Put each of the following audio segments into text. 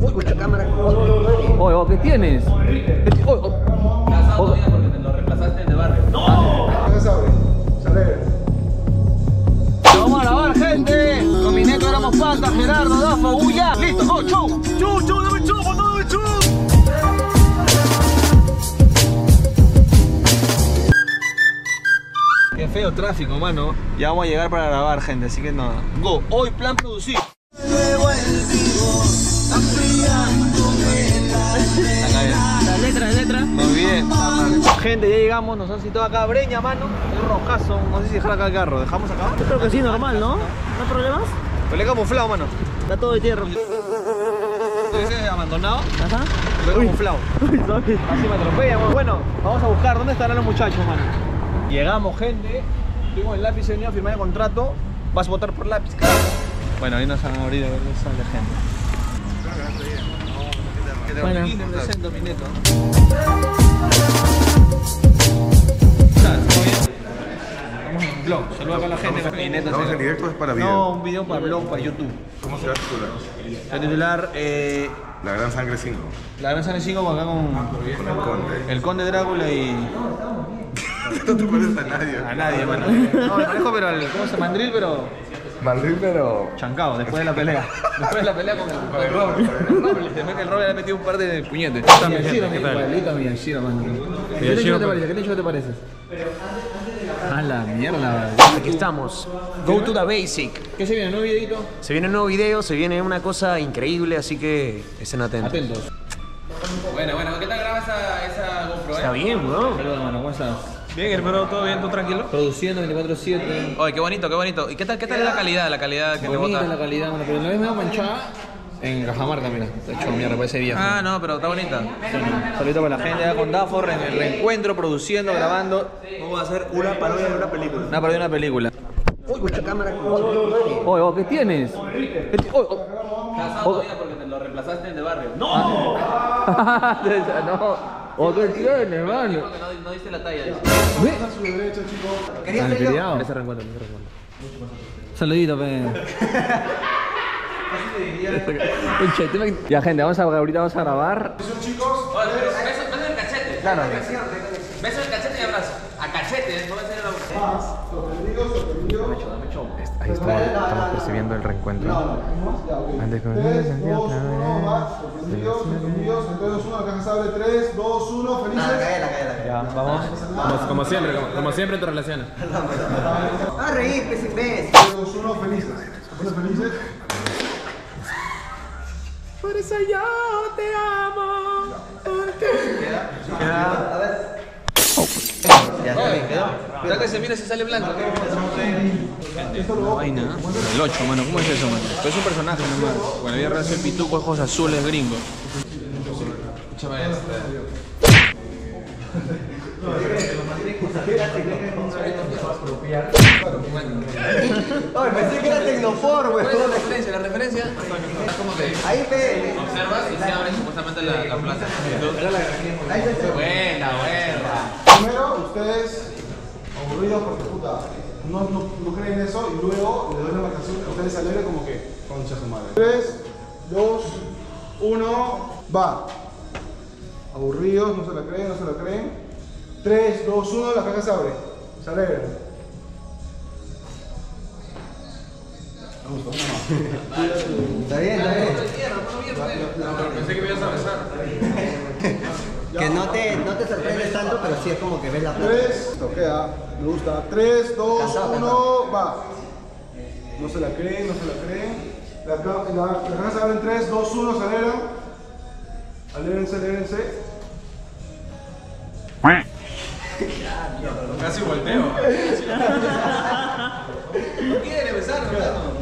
Uy, mucha cámara. Oye, oh, ¿qué tienes? ¿Qué ti- oh. Casado todavía porque te lo reemplazaste de barrio. ¿Qué sabe? Sale. Vamos a grabar, gente. Con mi neto éramos patas, Gerardo, Dafo, Uya. Listo, go, show. Show, show, dame show, dame show. Qué feo tráfico, mano. Ya vamos a llegar para grabar, gente, así que no. Go, hoy plan producir. Gente, ya llegamos, nos han citado acá Breña, mano. Es rojazo, no sé si dejar acá el carro. ¿Dejamos acá? Yo creo que sí, normal, ¿no? ¿No hay problemas? Pelé camuflado, mano. Está todo de tierra. ¿Tú dices abandonado? Ajá. Camuflado. Uy. Así me atropellan. mano. Bueno, vamos a buscar dónde estarán los muchachos, mano. Llegamos, gente. Tuvimos el lápiz venido a firmar el contrato. Vas a votar por lápiz, carajo. Bueno, ahí nos van a abrir a ver dónde sale gente. Bueno. Blog. Saluda acá a la gente. Mi neto Estamos se- en directo, es para video. No, un video para blog, para YouTube. ¿Cómo se va a titular? El titular, eh, La Gran Sangre 5. La Gran San 5 acá con Con el conde. el Conde Drácula y. No te pareces a nadie. A nadie, mano. No, me parejo, pero al. ¿Cómo se llama? Mandril, pero. Madrid, pero. Chancado, después de la pelea. Después de la pelea con el, con el Robert. El que el Robert le ha metido un par de puñetes. También, ¿qué tal? Igualito a Miyashiro, mano. ¿Qué te parece? ¿Qué te parece? A la mierda. Aquí estamos. Go to the basic. ¿Qué se viene? ¿Nuevo videito? Se viene un nuevo video, se viene una cosa increíble, así que estén atentos. Atentos. Bueno, bueno, ¿qué tal graba esa, esa GoPro, Está bien, weón. Saludos, mano. ¿Cómo estás? Bien, hermano, ¿todo bien? ¿Tú tranquilo? Produciendo 24-7. Oye, qué bonito, qué bonito. ¿Y qué tal, qué tal es la calidad, la calidad que te Bonita bota? la calidad, mano. Pero la vez medio manchada en Cajamarca, mira. Está hecho mierda, parece viejo. Ah, no, pero está bonita. Saludito para la gente acá con Dafor en el reencuentro, produciendo, grabando. Vamos a hacer una parodia de una película. Una parodia de una película. Uy, mucha cámara. Oye, oh, ¿qué tienes? ¿Qué oye, oh. Casado todavía porque te lo reemplazaste de barrio. no. Oh, ¿qué tienes, mano? Porque no, no diste la talla. Ve. A su derecha, chicos. Ese reencuentro, ese reencuentro. Saludito, pe. Ya, gente, vamos a, ahorita vamos a grabar. Chicos. Beso, beso el cachete. Claro. Beso el cachete y abrazo. A cachete, no va a ser la Sorprendidos, sorprendidos. Ahí estamos, estamos percibiendo el reencuentro. Antes con 3, 2, 1, más. Sorprendidos, sorprendidos. En 3, 2, 1, la caja se abre. 3, 2, 1, felices. Ya, vamos. Como, como siempre, como, como siempre en tu relación. A reír, pues, imbécil. 3, 2, 1, felices. ¿Están felices? Ya que se mira si sale blanco. Vaina. El 8, mano. ¿Cómo es eso, mano? Pero es un personaje nomás. Bueno, había real el pituco, ojos azules, gringo. Escúchame Oye, pensé que era Tecnofor, güey. ¿Cuál es la referencia? La referencia como que Ahí, ve. observas y se abre supuestamente la, la plaza. Buena, buena. Primero, ustedes aburridos porque puta, no, no, no creen eso y luego le doy la marcación, ustedes se alegran como que concha su madre. 3, 2, 1, va. Aburridos, no se la creen, no se la creen. 3, 2, 1, la caja se abre. Se alegran. Está bien, está bien. Pensé que me ibas a besar. Que no te, no te sorprendes tanto, pero sí es como que ves la plata. 3, esto queda, me gusta. 3, 2, Cansado, 1, va. No se la creen, no se la creen. La, la, la caja se abre en 3, 2, 1, se alegran. Alégrense, alégrense. Casi volteo. No quiere besar,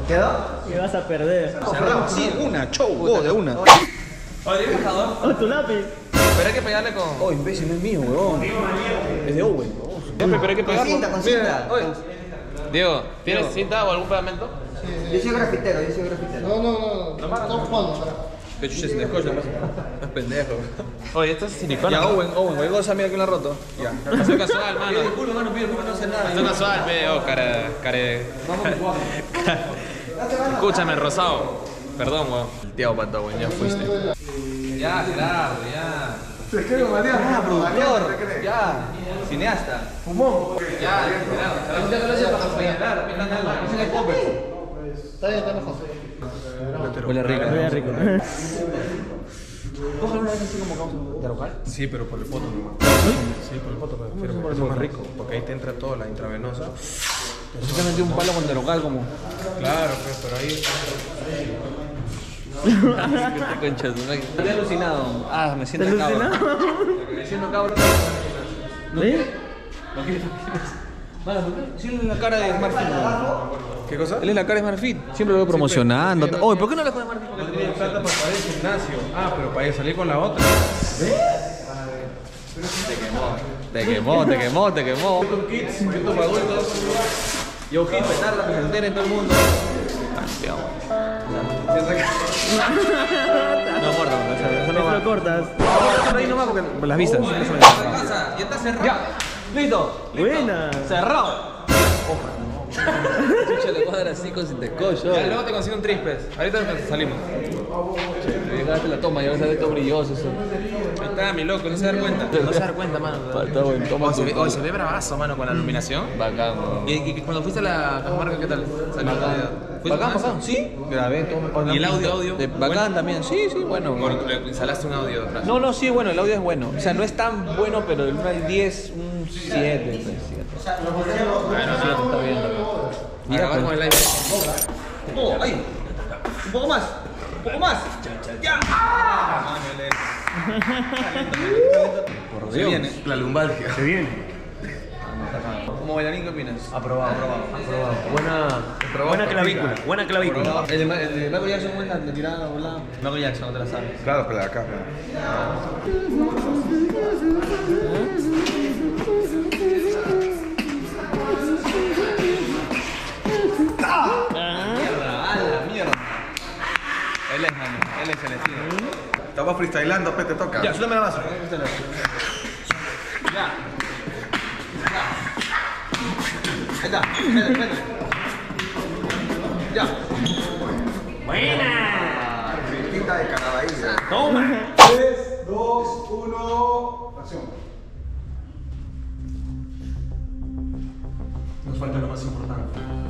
¿Quedó? ¿Qué vas a perder? Cerramos, sí, una, show, go, de una. Oye, embajador. Oh, tu lápiz. Pero hay que pegarle con. Oh, imbécil, no es mío, huevón. Es de Owen. pero hay que Con cinta, con cinta. Diego, ¿tienes cinta o algún pegamento? Yo soy grafitero, yo soy grafitero. No, no, no, no. Estamos jugando, chucha sin escocha, pasa. Es pendejo. Oye, esto es silicona. Ya, Owen, Owen, cualquier cosa mira que lo ha roto. Ya. Esto casual, mano. Disculpa, mano, pido, no sé nada. Esto casual, veo, cara. cara. Escúchame, rosado. Perdón, weón. El tío Pato, weón, ya fuiste. Ya, Gerardo, ya. Es que Mariano, Ah, productor. Ya. Cineasta. Fumón. Ya, Gerardo. Ya hice para acompañar. Pintan algo. Ese es el popper. Huele rico. Huele rico. ¿Tú alguna vez así como causa de local? Sí, pero por el poto nomás. Sí, por el poto, pero prefiero- es más rico, porque ahí te entra toda la intravenosa. Yo te metí un palo con de local como. Claro, pues, pero ahí. Concha de su madre. Estoy alucinado. Ah, me siento cabro. Me siento cabro. ¿No quieres? ¿No quieres? Sí, él es la cara de Smartfit. ¿Qué cosa? Él es la cara de Smartfit. Siempre lo veo promocionando. Oye, ¿por qué no le pones Smartfit? No tenía plata para pagar el gimnasio. Ah, pero para salir con la otra. Te quemó, te quemó, te quemó. YouTube Kids, YouTube adultos. Kids, petarla, que se entere en todo el mundo. Campeón. No corta, eso, eso no va. Lo cortas. Por ahí nomás porque por las vistas. Ya está cerrado. Listo. Buena. Cerrado. Chucha, le voy a dar así con sintecocho. Ya, luego te consigo un trispes. Ahorita salimos. Me llegaste la toma, ya vas a ver todo brilloso eso. Ahí está, mi loco, no se da cuenta. No se da cuenta, mano. Está bueno, toma Oye, se ve- oye, se ve bravazo, mano, con la iluminación. Bacán. ¿Y, y cuando fuiste a la Cajamarca, qué tal? Salió Bacán. la idea. ¿Fuiste Bacán. Sí, grabé todo. ¿Y el audio, audio? De- bacán también, sí, sí, bueno. Le instalaste un audio atrás. No, no, sí, bueno, el audio es bueno. O sea, no es tan bueno, pero del 1 al 10, un 7. pues, siete. Bueno, sí, está bien, está bien. Ya, Acabar pues. el live. Oh, ahí. Un poco más. Un poco más. Ya. ¡Ah! Por Se viene. La lumbalgia. Se viene. Como bailarín, ¿qué opinas? Aprobado, aprobado. Buena, buena clavícula. Buena clavícula. El de, el de Michael Jackson, ¿cómo es la tirada volada? Michael Jackson, no te la sabes. Claro, pero acá. Mierda, Estamos freestylando, pe, te toca. Ya, suéltame la base. Ya. Ahí está. Ya. Quita de Canabailla. Toma. 3, 2, 1, acción. Nos falta lo más importante.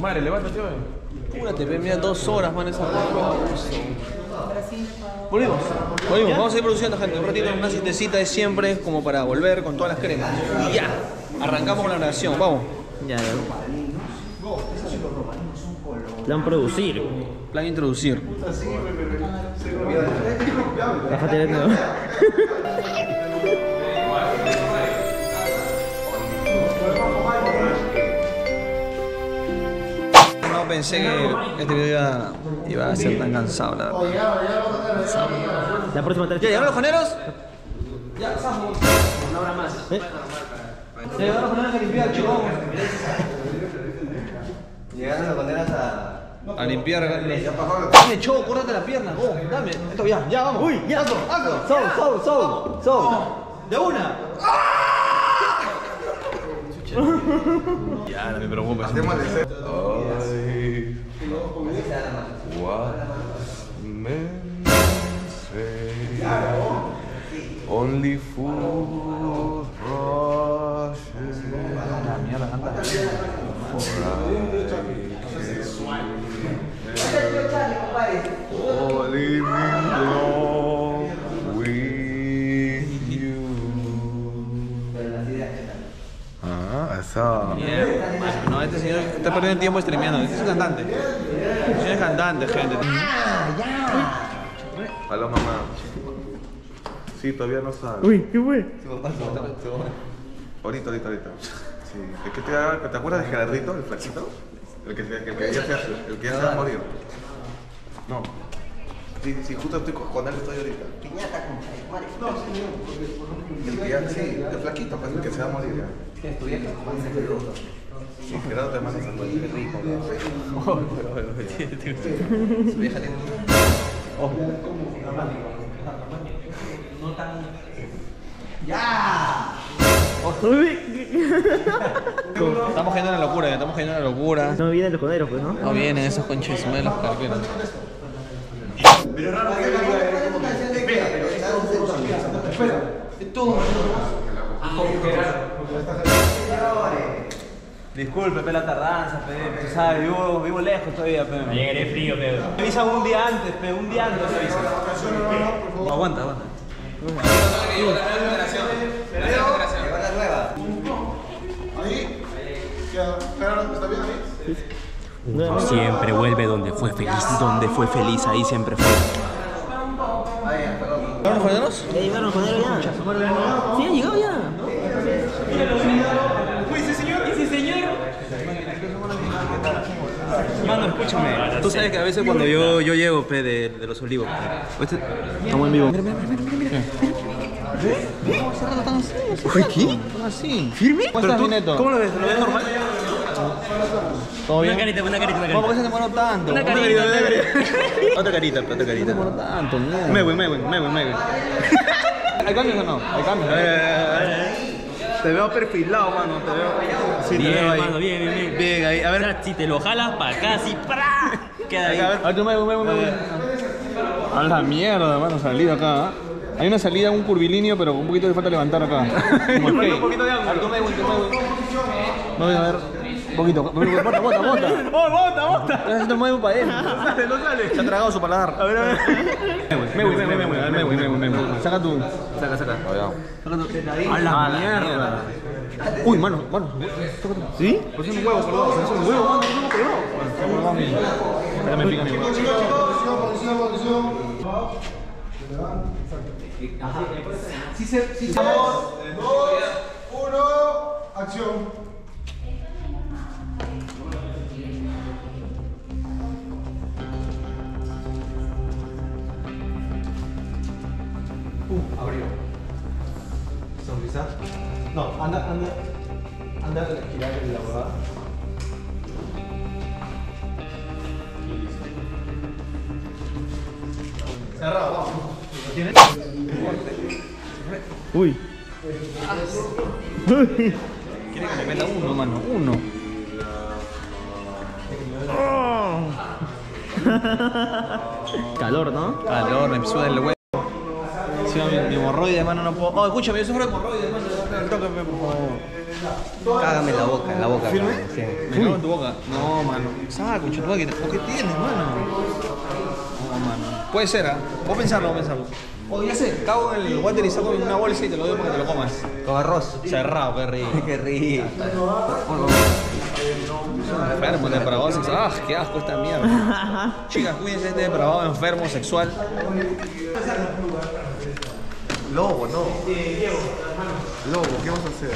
Madre, levántate hoy. Apúrate, pe, mira, dos horas, man, esa Volvimos, volvimos, vamos a ir produciendo gente, un ratito, una citecita de siempre, como para volver con todas las cremas. Y ya, arrancamos con la grabación, vamos. Ya, ya. Plan producir. Plan introducir. Bájate de nuevo. No pensé que este video iba, iba a ser tan cansado, la verdad. La próxima ¿Ya llegaron los joneros? Ya, pasamos. Una hora más. ¿Eh? Llegaron los joneros a limpiar, chicos. Llegaron las banderas a. A limpiar acá. Dame, Chobo, córtate la pierna. Dame. Esto ya, ya, vamos. Uy, ya. Hazlo, hazlo. Soul, soul, soul. De una. Ya, no me preocupes. Only food with you. Ah, esa. No, este señor está perdiendo tiempo streameando. Este es un cantante. Este señor es cantante, gente. Hola, mamá. Sí, todavía no sabe. Uy, ¿qué fue? Ahorita, ahorita, ahorita. Sí. Que te, ¿te acuerdas de Gerardito, el flaquito? El que, el que ya se, el que ya se va a morir. No. Si, si justo estoy con él estoy ahorita. Piñata con Chaymare. El que ya, sí, el flaquito, pues el que se va a morir ya. ¿Qué es tu vieja? Sí, Gerardo te manda saludos. Qué rico, Su vieja tiene Estamos cayendo en la locura, ya estamos cayendo en la locura. No vienen los coneros, pues, ¿no? No vienen esos conches de los carperos. Disculpe, pe, la tardanza, pe, tú sabes, vivo, vivo lejos todavía, pe. Me llegaré frío, pe. Me avisan un día antes, pe, un día antes me avisan. No, aguanta, aguanta. Queda- Gerardo, ¿está bien ahí? Siempre vuelve donde fue feliz, donde fue feliz, ahí siempre fue. ¿Vamos a jodernos? ¿Ya llegaron los coneros ya? Sí, han llegado ya. Mano, escúchame. Tú sabes que a veces cuando yo, yo llego, pe, de, de los olivos, pe, este- estamos en vivo. Mira, mira, mira, mira, mira. ¿Qué? Están así. ¿Firme? ¿Cómo estás, Neto? ¿Cómo lo ves? ¿Lo ves normal? ¿Todo bien? Una carita, una carita, una ¿Cómo por qué carita. se demoró tanto? Una carita, una carita. Otra carita, otra carita. se demoró tanto, mierda. Me voy, me voy, me voy, me voy. ¿Hay cambios o no? Hay cambios. Te veo perfilado, mano. Te veo. Sí, te Bien, veo ahí. mano, bien, bien, bien. Bien, ahí. A O ver. sea, si te lo jalas para acá, así, ¡pra! Queda ahí. A ver, tú me voy, me voy, me voy. A la mierda, mano, salida acá. ¿ah? Hay una salida, un curvilíneo, pero un poquito le falta levantar acá. Como un poquito de agua. A ver, tú me voy, tú me voy. Me voy a ver. Un poquito. Bota, bota, bota. ¡Oh, bota, bota! Haciendo muevo para él. No sale, no sale. Se ha tragado su paladar. A ver, a ver. Me voy, me voy, me voy, me voy, me voy, me voy. Saca tu. Saca, saca. Saca tu. A la mierda. Uy, mano, mano. ¿Sí? Pues es un huevo, perdón. Es un huevo, mano. No, perdón. Bueno, se ha colgado mi. Espera, me pica mi huevo. Posición, posición, posición. Dos, dos, uno, acción. Sonrisa. No, anda, anda. Anda a girar la huevada. Cerrado, vamos. ¿Lo tienes? Uy. Quiere que le meta uno, mano. Uno. Calor, ¿no? Calor, me suda el huevo. Sí, mi, mi hemorroide, mano, no puedo. Oh, escúchame, yo sufro de hemorroides, mano. Tócame, por favor. Cágame en la boca, en la boca. ¿Firme? Sí. Me cago en tu boca. No, mano. Madre, ¿por qué tienes, mano? No, mano. Puede ser, ¿ah? Vos pensarlo, vos pensarlo. Oh, ya sé, cago en el water y saco en una bolsa y te lo doy para que te lo comas. Con arroz. Cerrado, qué rico. Qué rico. Enfermo, depravado sexual. ¡Ah, qué asco esta mierda! Chicas, cuídense de este depravado enfermo sexual. Lobo, no. Lobo, ¿qué vamos a hacer?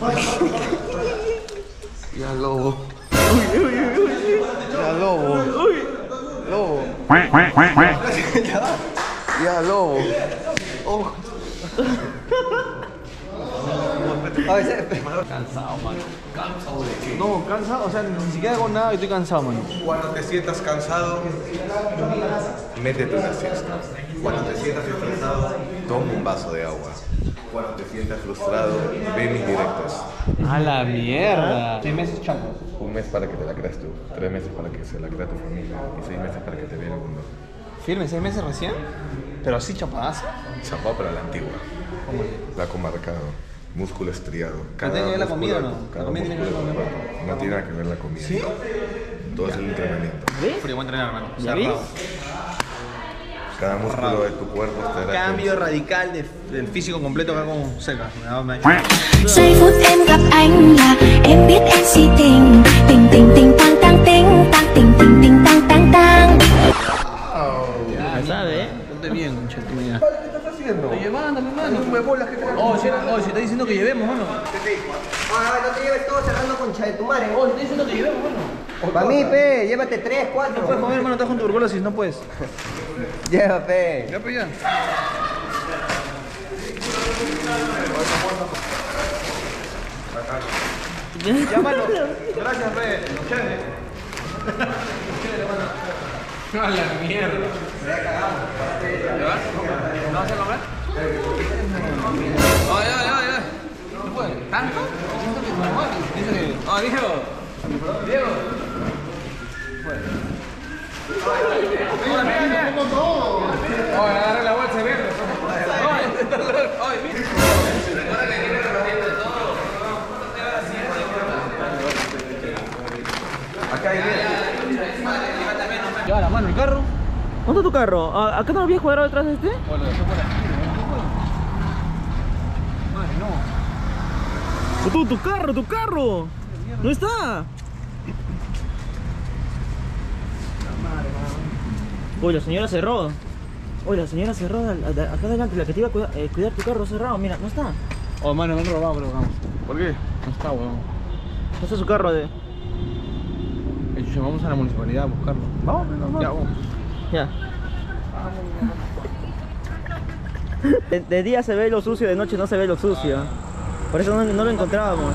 Ya, lobo. Ya, lobo. Lobo. Ya, lobo. Oh. A veces, No, cansado, o sea, ni siquiera hago nada y estoy cansado, mano. Cuando te sientas cansado, métete una siesta. Cuando te sientas estresado, toma un vaso de agua. Cuando te sientas frustrado, ve mis directos. A la mierda. Seis meses chacos. Un mes para que te la creas tú, tres meses para que se la crea tu familia y seis meses para que te vea el mundo. ¿Firme seis meses recién? Pero así chapadazo. Chapado para la antigua. La marcado, músculo estriado. tiene que ver la comida o no? cada ¿La comida tiene que ver la cuerpo. No tiene nada que ver la comida. ¿Sí? Todo es el entrenamiento. Frío, buen entrenar, hermano. ¿Ya. Cada músculo de tu cuerpo estará Cambio radical de- del físico completo acá con Seca. Me da- me- Giây phút em gặp anh là em biết em si tình. Tình tình tình tăng tăng tình tăng tình tình mano. Oh, si, oh, si está diciendo que llevemos, mano. Ah, no te lleves todo cerrando con Chaetumare. Oh, si está diciendo que llevemos, mano. Para mí, pe, llévate tres, No puedes comer, hermano, estás con tuberculosis, no puedes. Lleva, pe. Ya, pues ya. Ya, mano. Gracias, pe. Chévere. A la mierda. ¿No vas a comer? Oye, oye, oye. ¿No puede? ¿Tanto? Oh, Diego. Diego. Oye, agarra la bolsa y verde. Oye, oye, mira. Ya, la mano, el carro. ¿Dónde está tu carro? ¿A- ¿Acá no lo habías cuadrado detrás de este? Bueno, dejé por aquí. Madre, no. Tu, tu carro, tu carro. ¿No está? Uy, la señora cerró. Uy, la señora cerró acá adelante, la que te iba a cuidar, eh, cuidar tu carro cerrado. Mira, no está. Oh, mano, me han robado, pero vamos. ¿Por qué? No está, weón. No está su carro de. Eh, chucha, Vamos a la municipalidad a buscarlo. Vamos, vamos. Ya, vamos. Ya. De, de día se ve lo sucio, de noche no se ve lo sucio. Por eso no, lo encontrábamos.